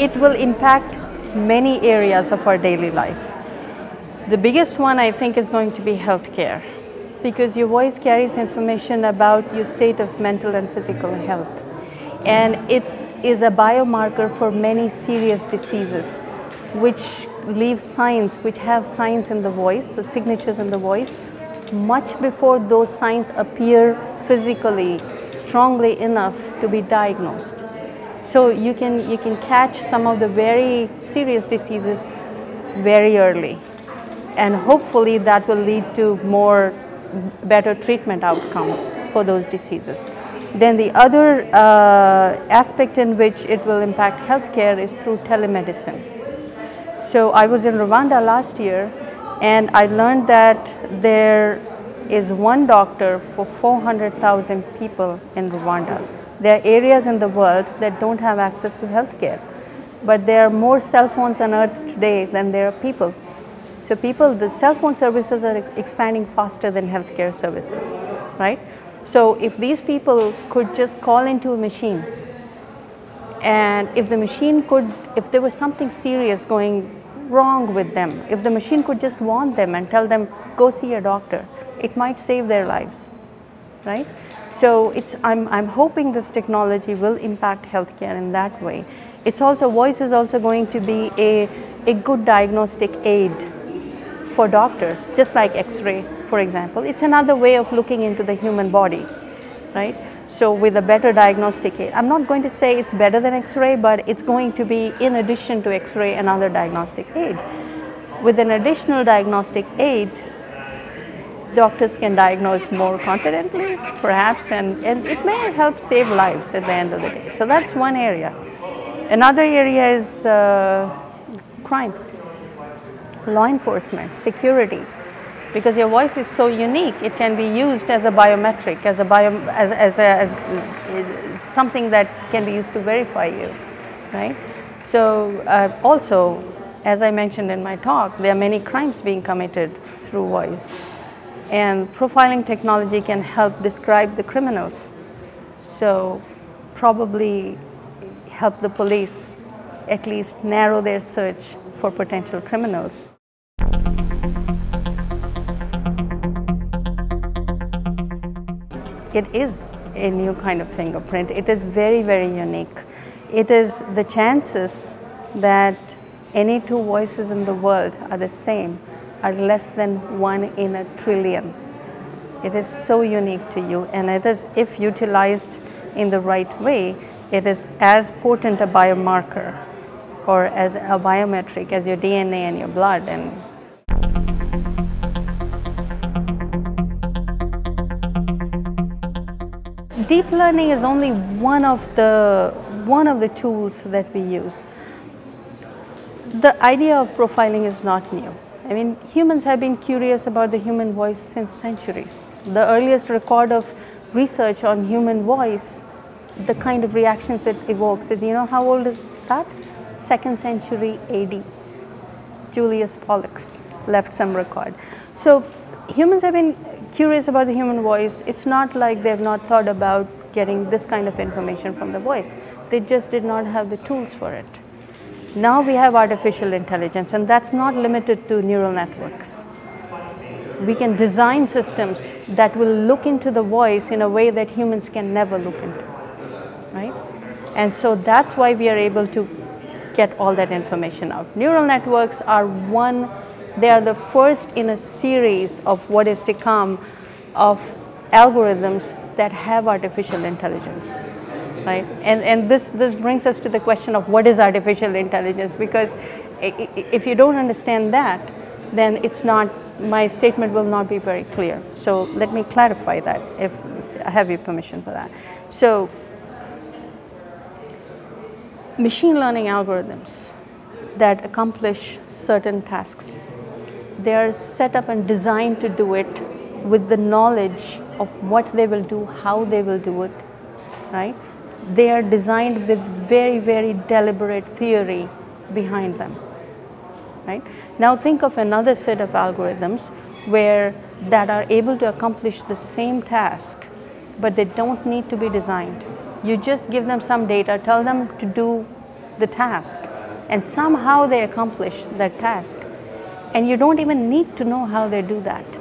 it will impact many areas of our daily life. The biggest one I think is going to be healthcare because your voice carries information about your state of mental and physical health. And it is a biomarker for many serious diseases which leave signs, which have signs in the voice, so signatures in the voice, much before those signs appear physically strongly enough to be diagnosed. So you can, you can catch some of the very serious diseases very early. And hopefully that will lead to more better treatment outcomes for those diseases. Then the other uh, aspect in which it will impact healthcare is through telemedicine. So I was in Rwanda last year and I learned that there is one doctor for 400,000 people in Rwanda. There are areas in the world that don't have access to healthcare, but there are more cell phones on earth today than there are people. So people, the cell phone services are ex expanding faster than healthcare services, right? So if these people could just call into a machine and if the machine could, if there was something serious going wrong with them, if the machine could just warn them and tell them, go see a doctor, it might save their lives, right? So it's, I'm, I'm hoping this technology will impact healthcare in that way. It's also, voice is also going to be a, a good diagnostic aid for doctors, just like X-ray, for example. It's another way of looking into the human body, right? So with a better diagnostic aid, I'm not going to say it's better than X-ray, but it's going to be in addition to X-ray another diagnostic aid. With an additional diagnostic aid, doctors can diagnose more confidently, perhaps, and, and it may help save lives at the end of the day. So that's one area. Another area is uh, crime law enforcement, security, because your voice is so unique, it can be used as a biometric, as a bio, as, as, a, as uh, something that can be used to verify you, right? So uh, also, as I mentioned in my talk, there are many crimes being committed through voice. And profiling technology can help describe the criminals. So probably help the police at least narrow their search for potential criminals. It is a new kind of fingerprint. It is very, very unique. It is the chances that any two voices in the world are the same are less than one in a trillion. It is so unique to you, and it is, if utilized in the right way, it is as potent a biomarker or as a biometric as your DNA and your blood. And deep learning is only one of the one of the tools that we use. The idea of profiling is not new. I mean, humans have been curious about the human voice since centuries. The earliest record of research on human voice, the kind of reactions it evokes is, you know, how old is that? second century AD. Julius Pollux left some record. So humans have been curious about the human voice. It's not like they've not thought about getting this kind of information from the voice. They just did not have the tools for it. Now we have artificial intelligence, and that's not limited to neural networks. We can design systems that will look into the voice in a way that humans can never look into, right? And so that's why we are able to get all that information out. Neural networks are one, they are the first in a series of what is to come of algorithms that have artificial intelligence. Right? And, and this, this brings us to the question of what is artificial intelligence because if you don't understand that, then it's not, my statement will not be very clear. So let me clarify that if I have your permission for that. So machine learning algorithms that accomplish certain tasks. They are set up and designed to do it with the knowledge of what they will do, how they will do it, right? They are designed with very, very deliberate theory behind them, right? Now think of another set of algorithms where that are able to accomplish the same task, but they don't need to be designed. You just give them some data, tell them to do the task and somehow they accomplish that task and you don't even need to know how they do that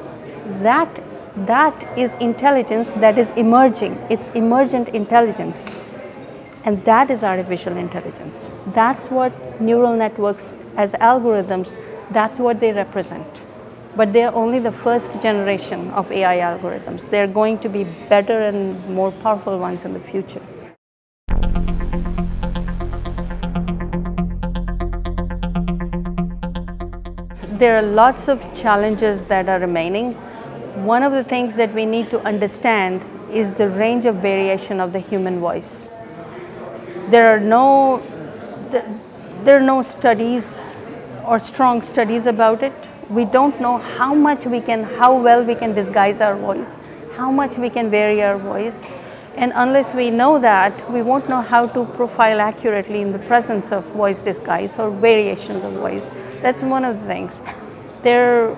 that that is intelligence that is emerging it's emergent intelligence and that is artificial intelligence that's what neural networks as algorithms that's what they represent but they're only the first generation of AI algorithms. They're going to be better and more powerful ones in the future. There are lots of challenges that are remaining. One of the things that we need to understand is the range of variation of the human voice. There are no, there, are no studies or strong studies about it we don't know how much we can, how well we can disguise our voice, how much we can vary our voice. And unless we know that, we won't know how to profile accurately in the presence of voice disguise or variations of voice. That's one of the things. There,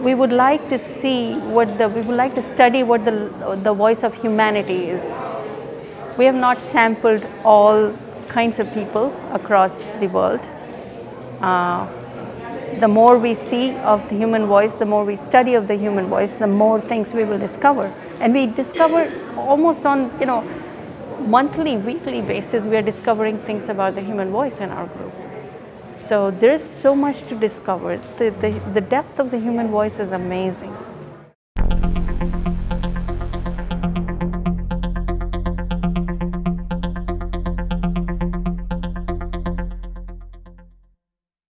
we would like to see what the, we would like to study what the, the voice of humanity is. We have not sampled all kinds of people across the world. Uh, the more we see of the human voice, the more we study of the human voice, the more things we will discover. And we discover almost on, you know, monthly, weekly basis, we are discovering things about the human voice in our group. So there's so much to discover. The, the, the depth of the human voice is amazing.